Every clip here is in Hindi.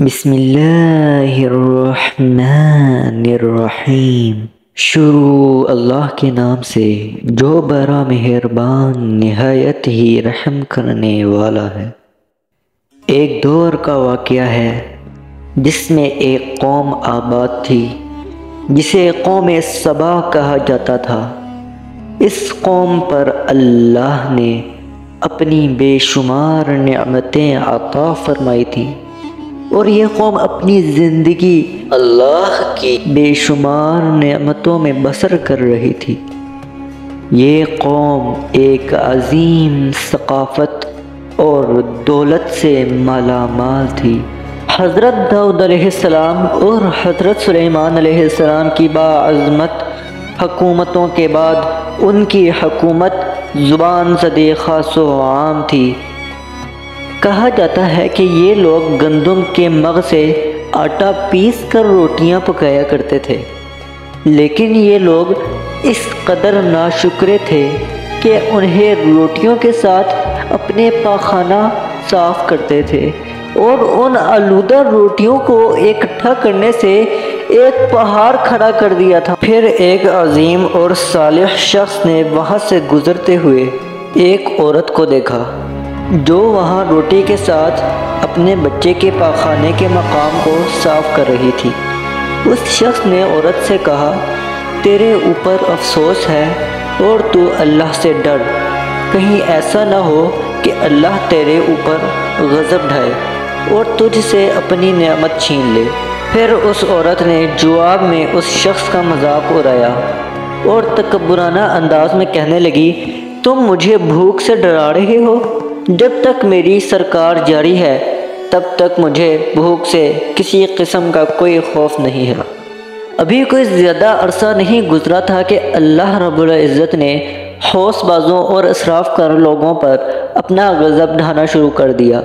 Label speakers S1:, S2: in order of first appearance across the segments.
S1: बिस्मिल्लाहिर्रहमानिर्रहीम। शुरू अल्लाह के नाम से जो बड़ा मेहरबान, नहायत ही रहम करने वाला है। एक दौर का वाक़ है, जिसमें एक कौम आबाद थी, जिसे कौम सबा कहा जाता था। इस कौम पर अल्लाह ने अपनी बेशुमार नेमतें अता फरमाई थी। और ये कौम अपनी ज़िंदगी अल्लाह की बेशुमार नेमतों में बसर कर रही थी। ये कौम एक अजीम सकाफ़त और दौलत से मालामाल थी। हज़रत दाऊद सलाम और हज़रत सुलेमान सलाम की बाज़मत हकूमतों के बाद उनकी हकूमत ज़ुबान सदी ख़ास आम थी। कहा जाता है कि ये लोग गंदम के मग से आटा पीस कर रोटियाँ पकाया करते थे। लेकिन ये लोग इस कदर नाशुक्रे थे कि उन्हें रोटियों के साथ अपने पाखाना साफ़ करते थे और उन आलूदा रोटियों को इकट्ठा करने से एक पहाड़ खड़ा कर दिया था। फिर एक अजीम और सालिह शख्स ने वहाँ से गुजरते हुए एक औरत को देखा। जो वहाँ रोटी के साथ अपने बच्चे के पाखाने के मकाम को साफ़ कर रही थी। उस शख्स ने औरत से कहा, तेरे ऊपर अफसोस है और तू अल्लाह से डर। कहीं ऐसा ना हो कि अल्लाह तेरे ऊपर गज़ब ढाए और तुझसे अपनी नियामत छीन ले। फिर उस औरत ने जवाब में उस शख्स का मज़ाक उड़ाया और तकबराना अंदाज में कहने लगी, तुम मुझे भूख से डरा रहे हो? जब तक मेरी सरकार जारी है, तब तक मुझे भूख से किसी किस्म का कोई खौफ नहीं है। अभी कोई ज़्यादा अरसा नहीं गुजरा था कि अल्लाह रब्बुल इज़्ज़त ने हौसबाजों और इसराफ कर लोगों पर अपना गज़ब ढाना शुरू कर दिया।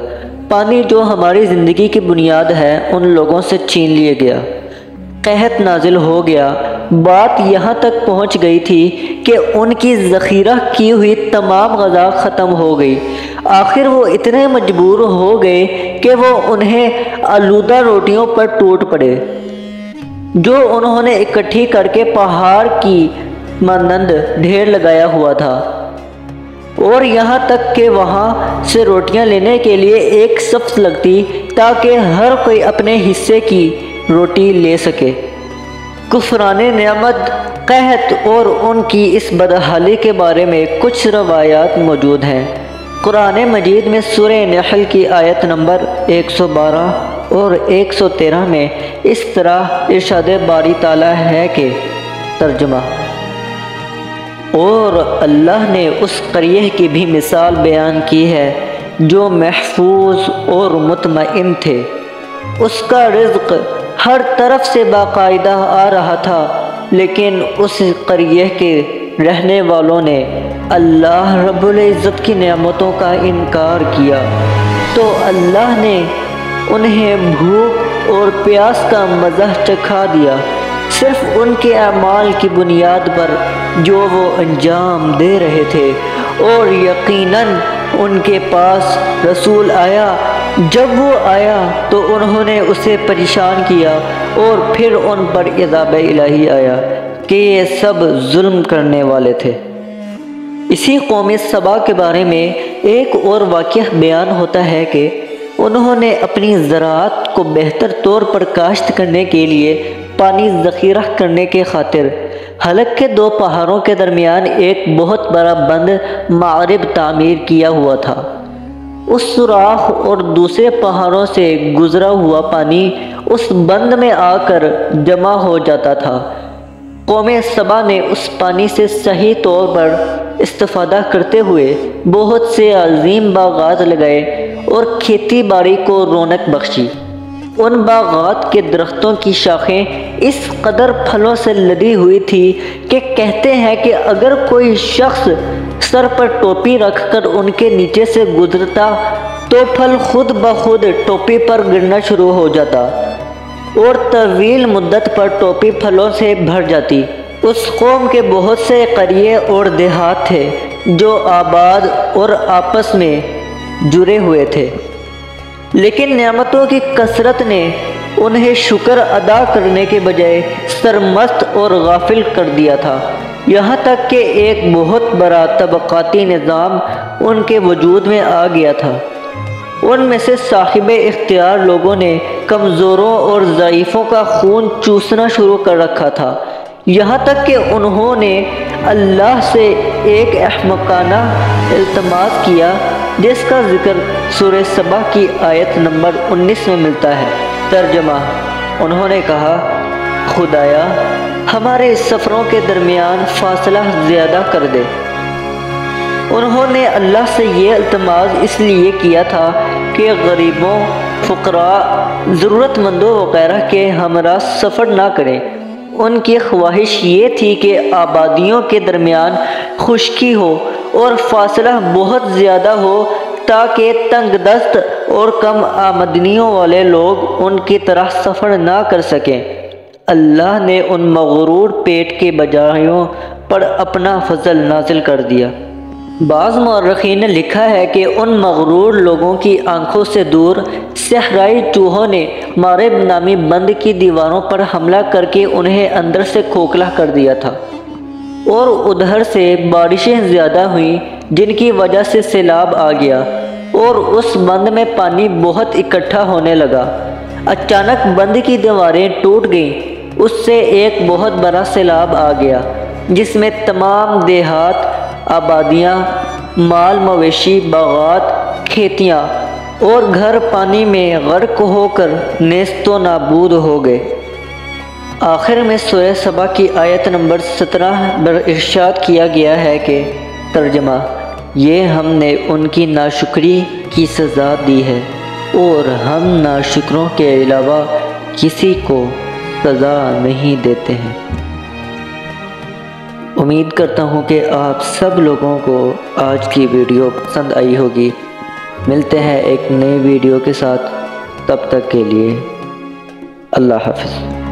S1: पानी जो हमारी ज़िंदगी की बुनियाद है, उन लोगों से छीन लिया गया। कहत नाजिल हो गया। बात यहाँ तक पहुँच गई थी कि उनकी ज़ख़ीरा की हुई तमाम गज़ा ख़त्म हो गई। आखिर वो इतने मजबूर हो गए कि वो उन्हें आलूदा रोटियों पर टूट पड़े। जो उन्होंने इकट्ठी करके पहाड़ की मानंद ढेर लगाया हुआ था। और यहाँ तक कि वहाँ से रोटियाँ लेने के लिए एक सफ्स लगती, ताकि हर कोई अपने हिस्से की रोटी ले सके। कुफरान नियामत, कहत और उनकी इस बदहाली के बारे में कुछ रवायात मौजूद हैं। कुरान मजीद में सुर नहल की आयत नंबर 112 और 113 में इस तरह इर्शाद बारी ताला है कि तर्जमा। और अल्लाह ने उस करिए की भी मिसाल बयान की है जो महफूज और मुतमिन थे। उसका रिज्क हर तरफ़ से बाकायदा आ रहा था, लेकिन उस करिए के रहने वालों ने अल्लाह रब्बुल इज़्ज़त की नेमतों का इनकार किया। तो अल्लाह ने उन्हें भूख और प्यास का मज़ा चखा दिया। सिर्फ़ उनके अमाल की बुनियाद पर जो वो अंजाम दे रहे थे। और यकीनन उनके पास रसूल आया। जब वो आया तो उन्होंने उसे परेशान किया और फिर उन पर इजाब इलाही आया। कि ये सब जुल्म करने वाले थे। इसी कौम सबा के बारे में एक और वाक़ बयान होता है कि उन्होंने अपनी ज़रात को बेहतर तौर पर काश्त करने के लिए पानी ज़ख़ीरा करने के खातिर, हलक के दो पहाड़ों के दरमियान एक बहुत बड़ा बंद मारब तामीर किया हुआ था। उस सुराख और दूसरे पहाड़ों से गुज़रा हुआ पानी उस बंद में आकर जमा हो जाता था। कौम सबा ने उस पानी से सही तौर पर इस्तफ़ादा करते हुए बहुत से अजीम बागात लगाए और खेती बाड़ी को रौनक बख्शी। उन बागात के दरख्तों की शाखें इस कदर फलों से लदी हुई थी कि कहते हैं कि अगर कोई शख्स सर पर टोपी रखकर उनके नीचे से गुजरता तो फल खुद ब खुद टोपी पर गिरना शुरू हो जाता। और तवील मुद्दत पर टोपी फलों से भर जाती। उस कौम के बहुत से करिए और देहात थे, जो आबाद और आपस में जुड़े हुए थे। लेकिन नियामतों की कसरत ने उन्हें शुक्र अदा करने के बजाय सरमस्त और गाफिल कर दिया था। यहाँ तक कि एक बहुत बड़ा तबक़ाती निज़ाम उनके वजूद में आ गया था। उनमें से साहिब इख्तियार लोगों ने कमज़ोरों और ज़यीफ़ों का खून चूसना शुरू कर रखा था। यहाँ तक कि उन्होंने अल्लाह से एक अहमकाना अल्तमास किया, जिसका ज़िक्र सुर सबा की आयत नंबर 19 में मिलता है। तर्जमा, उन्होंने कहा, खुदाया, हमारे सफ़रों के दरमियान फासला ज़्यादा कर दे। उन्होंने अल्लाह से ये अल्तमास इसलिए किया था कि गरीबों फ़करा ज़रूरतमंदों वगैरह के हमरा सफ़र ना करें। उनकी ख्वाहिश ये थी कि आबादियों के दरमियान खुशकी हो और फासला बहुत ज़्यादा हो ताकि तंग दस्त और कम आमदनियों वाले लोग उनकी तरह सफ़र ना कर सकें। अल्लाह ने उन मगरूर पेट के बजायों पर अपना फजल नाजिल कर दिया। बाज़ मौरखी ने लिखा है कि उन मगरूर लोगों की आँखों से दूर सहराई चूहों ने मारे नामी बंद की दीवारों पर हमला करके उन्हें अंदर से खोखला कर दिया था। और उधर से बारिशें ज़्यादा हुई, जिनकी वजह से सैलाब आ गया और उस बंद में पानी बहुत इकट्ठा होने लगा। अचानक बंद की दीवारें टूट गईं, उससे एक बहुत बड़ा सैलाब आ गया, जिसमें तमाम देहात आबादियाँ, माल मवेशी, बागात, खेतियाँ और घर पानी में गर्क होकर नेस्तो नाबूद हो गए। आखिर में सोया सबा की आयत नंबर सत्रह पर इर्शाद किया गया है कि तर्जमा, ये हमने उनकी नाशुक्री की सज़ा दी है और हम नाशुकरों के अलावा किसी को सज़ा नहीं देते हैं। उम्मीद करता हूँ कि आप सब लोगों को आज की वीडियो पसंद आई होगी। मिलते हैं एक नई वीडियो के साथ। तब तक के लिए अल्लाह हाफिज़।